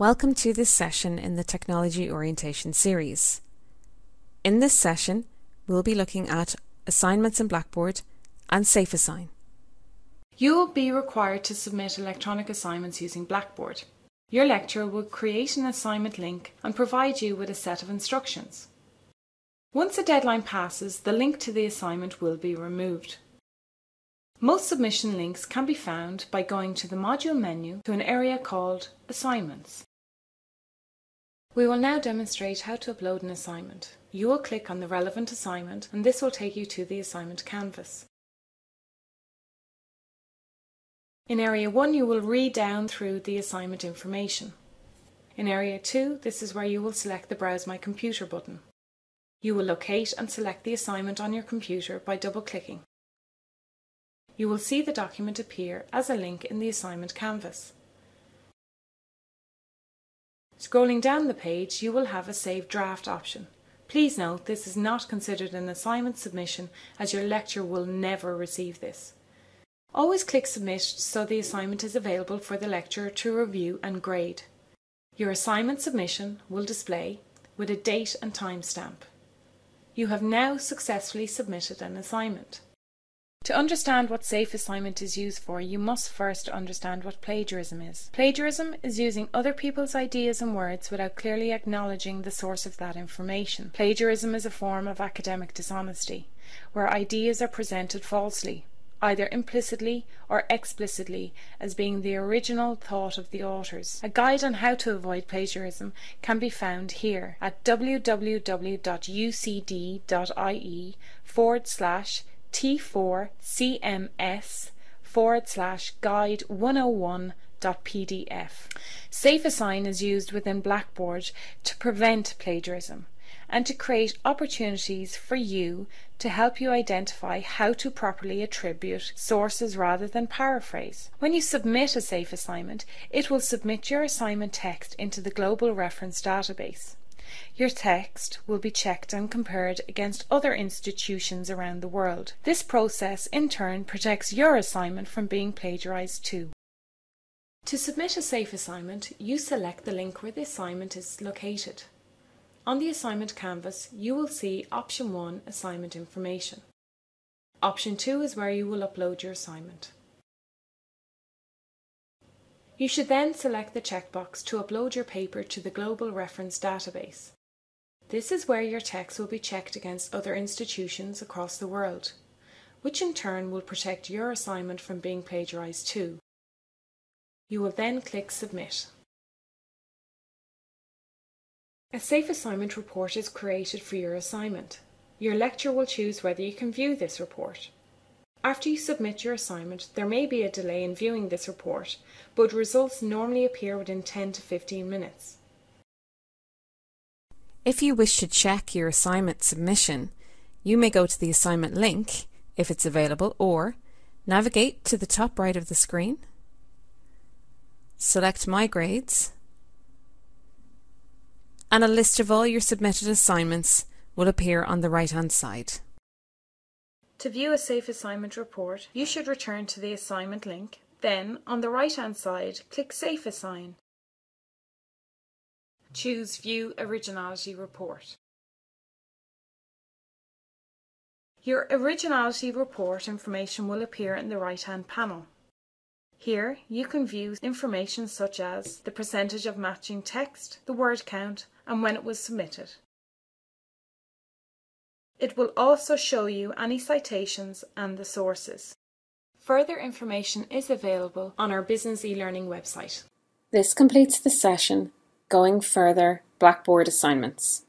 Welcome to this session in the Technology Orientation series. In this session, we'll be looking at assignments in Blackboard and SafeAssign. You will be required to submit electronic assignments using Blackboard. Your lecturer will create an assignment link and provide you with a set of instructions. Once a deadline passes, the link to the assignment will be removed. Most submission links can be found by going to the module menu to an area called Assignments. We will now demonstrate how to upload an assignment. You will click on the relevant assignment and this will take you to the assignment canvas. In Area 1 you will read down through the assignment information. In Area 2 this is where you will select the Browse My Computer button. You will locate and select the assignment on your computer by double-clicking. You will see the document appear as a link in the assignment canvas. Scrolling down the page, you will have a Save Draft option. Please note this is not considered an assignment submission as your lecturer will never receive this. Always click Submit so the assignment is available for the lecturer to review and grade. Your assignment submission will display with a date and timestamp. You have now successfully submitted an assignment. To understand what safe assignment is used for, you must first understand what plagiarism is. Plagiarism is using other people's ideas and words without clearly acknowledging the source of that information. Plagiarism is a form of academic dishonesty, where ideas are presented falsely, either implicitly or explicitly as being the original thought of the authors. A guide on how to avoid plagiarism can be found here at www.ucd.ie forward slash T4CMS forward slash guide 101.pdf. SafeAssign is used within Blackboard to prevent plagiarism and to create opportunities for you to help you identify how to properly attribute sources rather than paraphrase. When you submit a safe assignment, it will submit your assignment text into the Global Reference Database. Your text will be checked and compared against other institutions around the world. This process, in turn, protects your assignment from being plagiarized too. To submit a safe assignment, you select the link where the assignment is located. On the assignment canvas, you will see Option 1 Assignment Information. Option 2 is where you will upload your assignment. You should then select the checkbox to upload your paper to the Global Reference Database. This is where your text will be checked against other institutions across the world, which in turn will protect your assignment from being plagiarized too. You will then click Submit. A safe assignment report is created for your assignment. Your lecturer will choose whether you can view this report. After you submit your assignment, there may be a delay in viewing this report, but results normally appear within 10 to 15 minutes. If you wish to check your assignment submission, you may go to the assignment link, if it's available, or navigate to the top right of the screen, select My Grades, and a list of all your submitted assignments will appear on the right hand side. To view a safe assignment report, you should return to the assignment link. Then, on the right hand side, click Safe Assign. Choose View Originality Report. Your Originality Report information will appear in the right hand panel. Here you can view information such as the percentage of matching text, the word count, and when it was submitted. It will also show you any citations and the sources. Further information is available on our Business e-learning website. This completes the session Going Further Blackboard Assignments.